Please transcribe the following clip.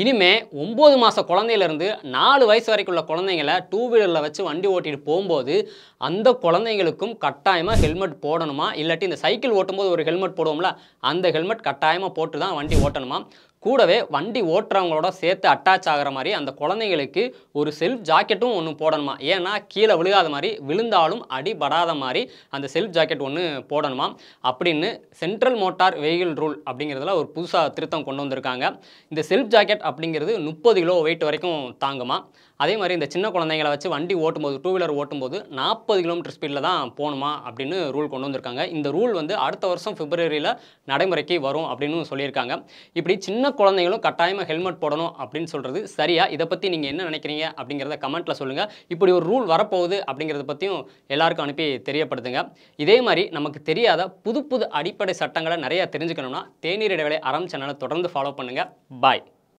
இனிமே ஒம்பது மாத குழந்தையிலேருந்து நாலு வயசு வரைக்கும் உள்ள குழந்தைங்கள டூ வீலரில் வச்சு வண்டி ஓட்டிட்டு போகும்போது அந்த குழந்தைங்களுக்கும் கட்டாயமாக ஹெல்மெட் போடணுமா? இல்லாட்டி இந்த சைக்கிள் ஓட்டும்போது ஒரு ஹெல்மெட் போடுவோம்ல அந்த ஹெல்மெட் கட்டாயமாக போட்டு தான் வண்டி ஓட்டணுமா? கூடவே வண்டி ஓட்டுறவங்களோட சேர்த்து அட்டாச் ஆகிற மாதிரி அந்த குழந்தைங்களுக்கு ஒரு செல்ஃப் ஜாக்கெட்டும் ஒன்று போடணுமா? ஏன்னா கீழே விழுகாத மாதிரி விழுந்தாலும் அடிபடாத மாதிரி அந்த செல்ஃப் ஜாக்கெட் ஒன்று போடணுமா? அப்படின்னு சென்ட்ரல் மோட்டார் வெஹிக்கிள் ரூல் அப்படிங்கிறதுல ஒரு புதுசாக திருத்தம் கொண்டு வந்திருக்காங்க. இந்த செல்ஃப் ஜாக்கெட் அப்படிங்கிறது முப்பது கிலோ வெயிட் வரைக்கும் தாங்குமா? அதே மாதிரி இந்த சின்ன குழந்தைங்களை வச்சு வண்டி ஓட்டும்போது டூ வீலர் ஓட்டும்போது நாற்பது கிலோமீட்டர் ஸ்பீடில் தான் போகணுமா அப்படின்னு ரூல் கொண்டு வந்திருக்காங்க. இந்த ரூல் வந்து அடுத்த வருஷம் பிப்ரவரியில் நடைமுறைக்கு வரும் அப்படின்னு சொல்லியிருக்காங்க. இப்படி சின்ன குழந்தைங்களும் கட்டாயமாக ஹெல்மெட் போடணும் அப்படின்னு சொல்கிறது சரியா? இதை பற்றி நீங்கள் என்ன நினைக்கிறீங்க அப்படிங்கிறத கமெண்ட்டில் சொல்லுங்கள் இப்படி ஒரு ரூல் வரப்போகுது அப்படிங்கிறத பற்றியும் எல்லாருக்கும் அனுப்பி தெரியப்படுத்துங்க. இதே மாதிரி நமக்கு தெரியாத புது புது அடிப்படை சட்டங்களை நிறையா தெரிஞ்சுக்கணும்னா தேநீர் இடைவேளை அறம் சேனலை தொடர்ந்து ஃபாலோ பண்ணுங்கள் பாய்